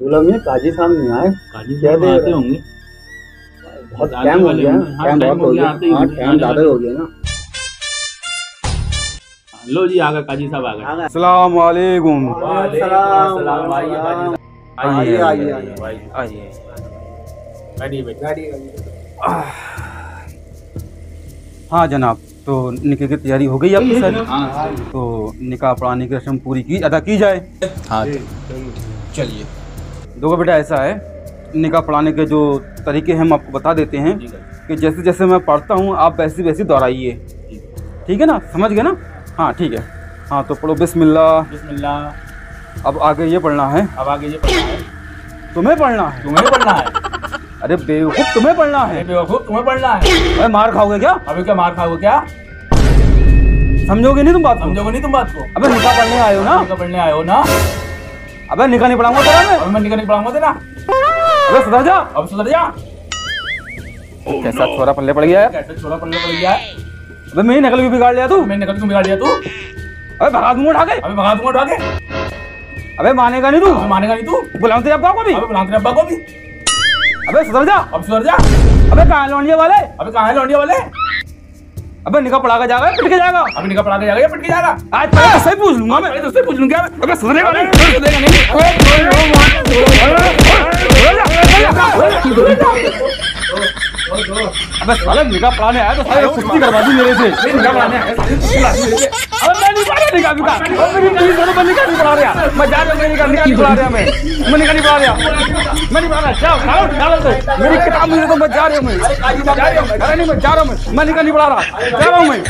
दूल्हा में काजी साहब नहीं आए काजी साहब आते होंगे। बहुत टाइम हो गया। हाँ, टाइम टाइम बहुत हो हो गया, गया। हाँ टाइम ज़्यादा हो गया ना। लो जी आ गए काजी साहब आ गए अस्सलाम वालेकुम सलाम। आइए, काजी आइए आइए आइए आइए। बैठिए बैठिए हाँ जनाब तो निकाह की तैयारी हो गई आपकी सर? हाँ। तो निकाह पढ़ाने की रस्म पूरी की अदा की जाए? हाँ चलिए। देखो बेटा ऐसा है। निकाह पढ़ाने के जो तरीके हैं हम आपको बता देते हैं कि जैसे जैसे मैं पढ़ता हूँ आप वैसे वैसे दोहराइए। ठीक है ना? समझ गए ना? हाँ ठीक है। हाँ तो पढ़ो बिस्मिल्लाह। बिस्मिल्लाह। अब आगे ये पढ़ना है। अब आगे ये पढ़ना है। तुम्हें पढ़ना है। तुम्हें पढ़ना है। अरे बेवकूफ़ तुम्हें पढ़ना है। बेवकूफ़ तुम्हें पढ़ना है। अरे मार खाओगे क्या? अभी क्या मार खाओगे क्या? समझोगे नहीं तुम बात समझोगे नहीं तुम बात को? अबे निकाह पढ़ने आए हो ना? निकाह पढ़ने आए हो ना? अबे निकाह नहीं पढ़ाऊँगा तेरा मैं। अब मैं निकाह नहीं पढ़ाऊँगा तेरा अबे सुधर जा। अब सुधर जा। कैसा छोरा पल्ले पड़ गया है कैसे छोड़ा पढ़ने पड़ गया? है अबे मेरी नकल भी बिगाड़ लिया तू। मैं निकल क्यों बिगाड़ दिया तू? अबे भगा दूँगा उठा के। अभी भगा दूँगा उठा के। अबे मानेगा नहीं तू। मानेगा नहीं तू। बुलाऊं तेरे अब्बा को भी। अभी बुलाते अब्बा को भी। अबे सुधर जा। अब सुधर जा। अबे कहाँ लौंडिया वाले? अभी कहाँ है लौंडिया वाले? अबे निका पढ़ा के जाएगा पिट के जाएगा अभी निका पढ़ा के जाएगा या पिट के जाएगा आज पहले तो सही पूछ लूँगा मैं पहले तो सही पूछ लूँगा? अबे सुधरेगा नहीं ओए नहीं अबे साले निकाह पढ़ाने आया तो साले कुश्ती करवा दी मेरे से। निकाह पढ़ाने आया, अबे मैं नहीं पढ़ा निकाह मेरी पुलिस वालों पर निकाह नहीं पढ़ा रहा। मैं जा रहा। हूँ निकाह निकाह नहीं पढ़ा रहा। मैं मैं निकाह नहीं पढ़ा रहा। मैं नहीं पढ़ा रहा। जाओ खाओ तो मेरी किताब मुझे तो मैं जा रहा हूँ मैं जा रहा हूँ। अरे नहीं मैं जा रहा हूँ। मैं निकाह नहीं पढ़ा रहा। जा रहा हूँ मैं।